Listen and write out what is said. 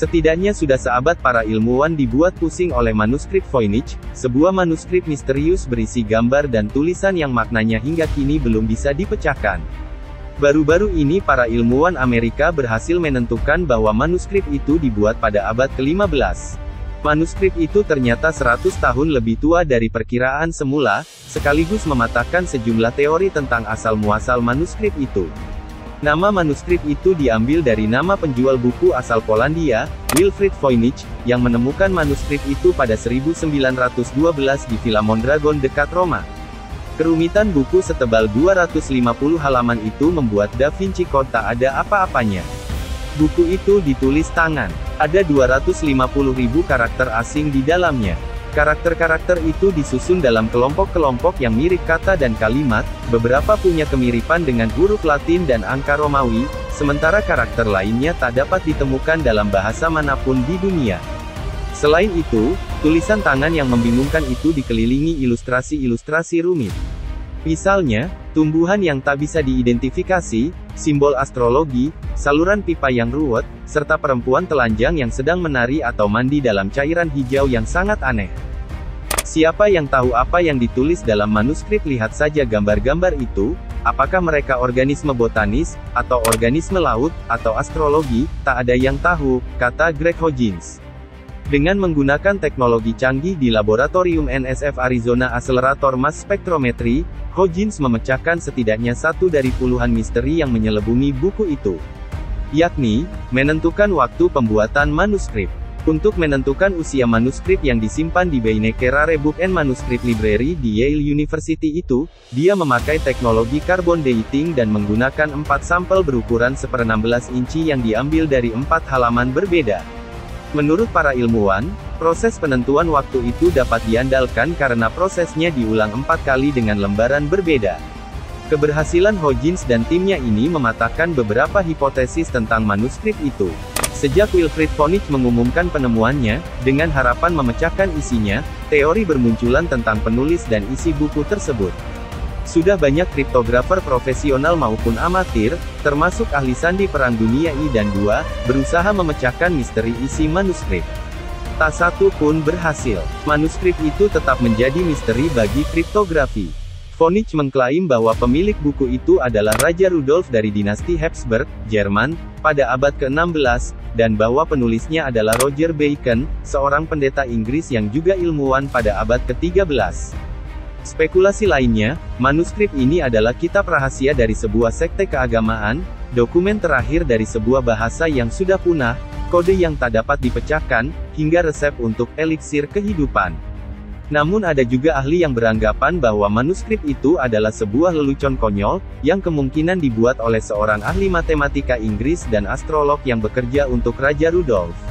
Setidaknya sudah seabad para ilmuwan dibuat pusing oleh manuskrip Voynich, sebuah manuskrip misterius berisi gambar dan tulisan yang maknanya hingga kini belum bisa dipecahkan. Baru-baru ini para ilmuwan Amerika berhasil menentukan bahwa manuskrip itu dibuat pada abad ke-15. Manuskrip itu ternyata 100 tahun lebih tua dari perkiraan semula, sekaligus mematahkan sejumlah teori tentang asal-muasal manuskrip itu. Nama manuskrip itu diambil dari nama penjual buku asal Polandia, Wilfried Voynich, yang menemukan manuskrip itu pada 1912 di Villa Mondragon dekat Roma. Kerumitan buku setebal 250 halaman itu membuat Da Vinci Code tak ada apa-apanya. Buku itu ditulis tangan. Ada 250.000 karakter asing di dalamnya. Karakter-karakter itu disusun dalam kelompok-kelompok yang mirip kata dan kalimat, beberapa punya kemiripan dengan huruf Latin dan angka Romawi, sementara karakter lainnya tak dapat ditemukan dalam bahasa mana pun di dunia. Selain itu, tulisan tangan yang membingungkan itu dikelilingi ilustrasi-ilustrasi rumit. Misalnya, tumbuhan yang tak bisa diidentifikasi, simbol astrologi, saluran pipa yang ruwet, serta perempuan telanjang yang sedang menari atau mandi dalam cairan hijau yang sangat aneh. Siapa yang tahu apa yang ditulis dalam manuskrip lihat saja gambar-gambar itu, apakah mereka organisme botanis, atau organisme laut, atau astrologi, tak ada yang tahu, kata Greg Hodgins. Dengan menggunakan teknologi canggih di laboratorium NSF Arizona Accelerator Mass Spectrometry, Hodgins memecahkan setidaknya satu dari puluhan misteri yang menyelebungi buku itu. Yakni, menentukan waktu pembuatan manuskrip. Untuk menentukan usia manuskrip yang disimpan di Beinecke Book and Manuscript Library di Yale University itu, dia memakai teknologi carbon dating dan menggunakan empat sampel berukuran seper 16 inci yang diambil dari empat halaman berbeda. Menurut para ilmuwan, proses penentuan waktu itu dapat diandalkan karena prosesnya diulang empat kali dengan lembaran berbeda. Keberhasilan Hodgins dan timnya ini mematahkan beberapa hipotesis tentang manuskrip itu. Sejak Wilfried Voynich mengumumkan penemuannya, dengan harapan memecahkan isinya, teori bermunculan tentang penulis dan isi buku tersebut. Sudah banyak kriptografer profesional maupun amatir, termasuk ahli sandi Perang Dunia I dan II, berusaha memecahkan misteri isi manuskrip. Tak satu pun berhasil. Manuskrip itu tetap menjadi misteri bagi kriptografi. Vonich mengklaim bahwa pemilik buku itu adalah Raja Rudolf dari dinasti Habsburg, Jerman, pada abad ke-16, dan bahwa penulisnya adalah Roger Bacon, seorang pendeta Inggris yang juga ilmuwan pada abad ke-13. Spekulasi lainnya, manuskrip ini adalah kitab rahasia dari sebuah sekte keagamaan, dokumen terakhir dari sebuah bahasa yang sudah punah, kode yang tak dapat dipecahkan, hingga resep untuk eliksir kehidupan. Namun ada juga ahli yang beranggapan bahwa manuskrip itu adalah sebuah lelucon konyol, yang kemungkinan dibuat oleh seorang ahli matematika Inggris dan astrolog yang bekerja untuk Raja Rudolf.